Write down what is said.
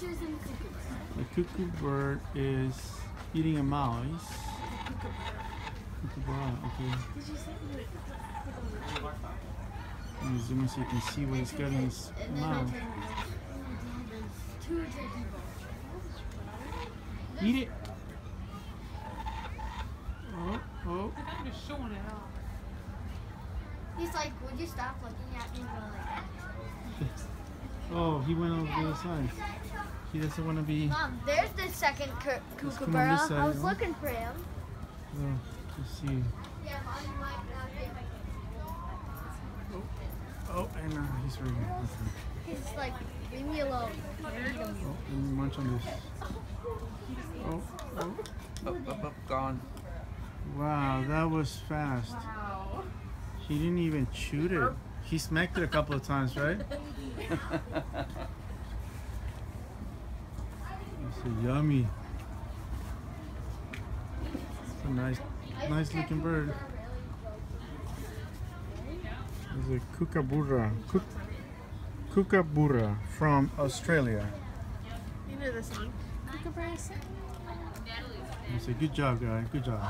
choosing kookaburra. The cuckoo bird is eating a mouse. Kookaburra. Kookaburra, okay. Did you say Let me zoom in so you can see what he's got in his And then I mouth. turned around. There's two turkey balls. Eat it. Oh, oh. I'm just showing it off. He's like, would you stop looking at me while like that? Oh, he went over to the other side. He doesn't want to be. Mom, there's the second coo- Let's come on kookaburra. I was huh? looking for him. Oh, let's see. Yeah, Mom, you might not be. Oh, and uh, he's right here. He's like, leave me alone. Oh, let me munch on this. Oh, oh. Up, up, up, gone. Wow, that was fast. Wow. He didn't even shoot it. He smacked it a couple of times, right? It's a yummy. It's a nice, nice looking bird. It's a kookaburra. Kook, kookaburra from Australia. You know the song. Kookaburras. It's a good job, guy. Good job.